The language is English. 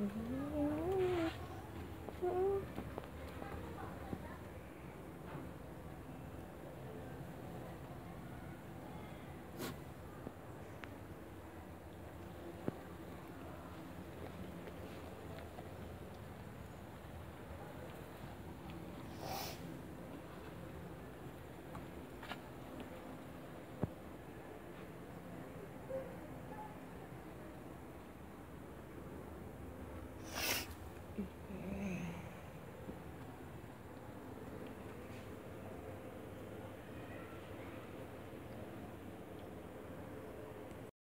Mm-hmm.